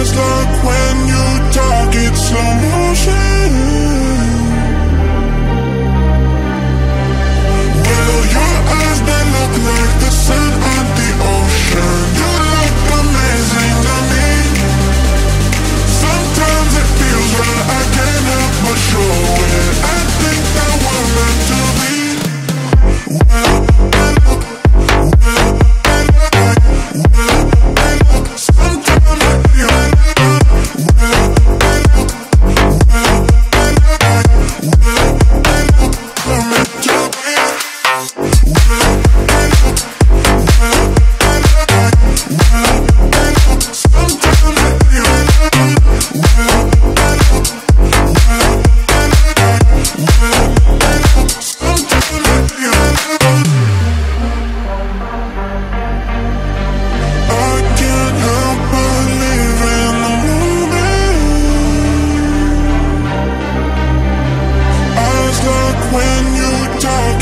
was gone when you talk